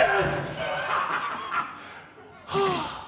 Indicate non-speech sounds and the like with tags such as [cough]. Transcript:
Yes! [laughs]